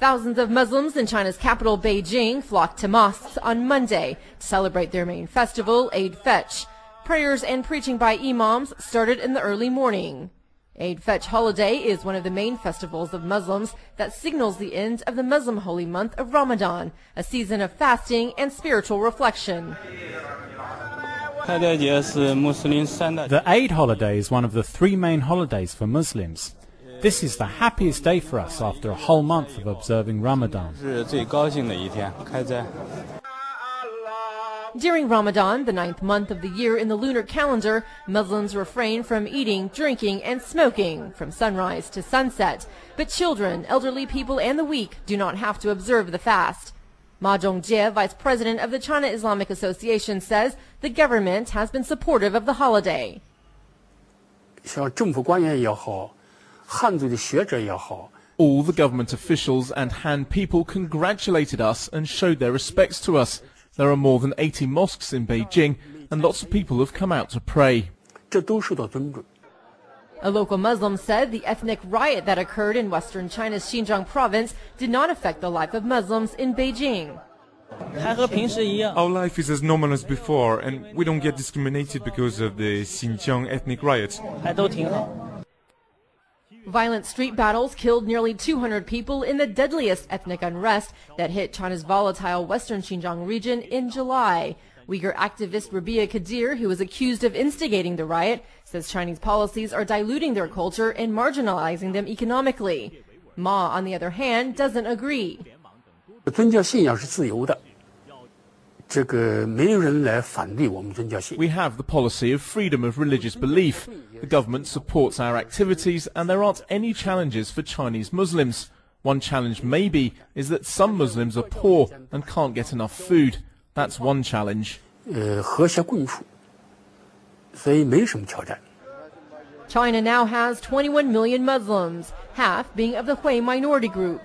Thousands of Muslims in China's capital, Beijing, flocked to mosques on Monday to celebrate their main festival, Eid al-Fitr. Prayers and preaching by imams started in the early morning. Eid al-Fitr holiday is one of the main festivals of Muslims that signals the end of the Muslim holy month of Ramadan, a season of fasting and spiritual reflection. The Eid holiday is one of the three main holidays for Muslims. This is the happiest day for us after a whole month of observing Ramadan. During Ramadan, the ninth month of the year in the lunar calendar, Muslims refrain from eating, drinking, and smoking from sunrise to sunset. But children, elderly people, and the weak do not have to observe the fast. Ma Zhongjie, vice president of the China Islamic Association, says the government has been supportive of the holiday. 像政府官员也好，汉族的学者也好。 all the government officials and Han people congratulated us and showed their respects to us. There are more than 80 mosques in Beijing, and lots of people have come out to pray. A local Muslim said the ethnic riot that occurred in western China's Xinjiang province did not affect the life of Muslims in Beijing. Our life is as normal as before, and we don't get discriminated because of the Xinjiang ethnic riots. Violent street battles killed nearly 200 people in the deadliest ethnic unrest that hit China's volatile western Xinjiang region in July. Uyghur activist Rebiya Kadeer, who was accused of instigating the riot, says Chinese policies are diluting their culture and marginalizing them economically. Ma, on the other hand, doesn't agree we have the policy of freedom of religious belief. The government supports our activities and there aren't any challenges for Chinese Muslims. One challenge maybe is that some Muslims are poor and can't get enough food. That's one challenge. China now has 21 million Muslims, half being of the Hui minority group.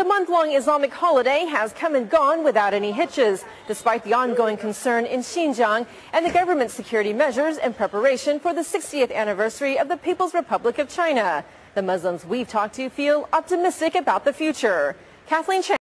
The month-long Islamic holiday has come and gone without any hitches, despite the ongoing concern in Xinjiang and the government's security measures in preparation for the 60th anniversary of the People's Republic of China. The Muslims we've talked to feel optimistic about the future. Kathleen Chang